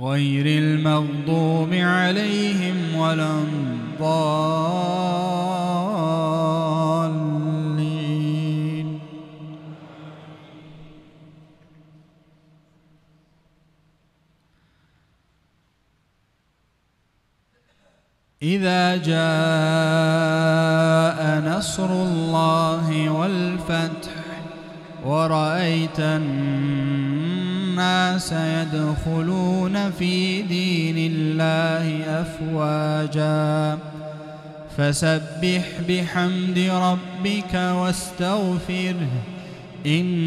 غير المغضوب عليهم ولا الضالين. إذا جاء نصر الله والفتح ورأيت الناس يدخلون في دين الله أفواجا. فسبح بحمد ربك واستغفره إنه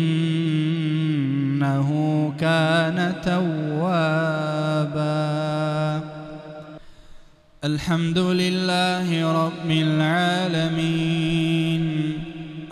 كان توابا. الحمد لله رب العالمين.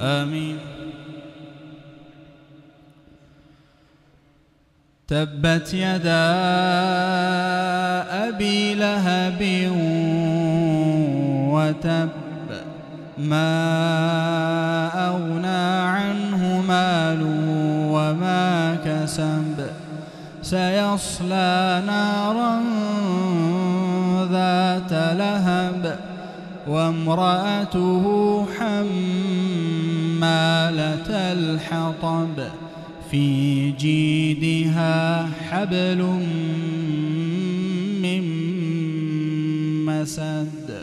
آمين. تبت يدا أبي لهب وتب ما أغنى عنه ماله وما كسب. سيصلى نارا ذات لهب وامرأته حمالة الحطب. في جيدها حبل من مسد.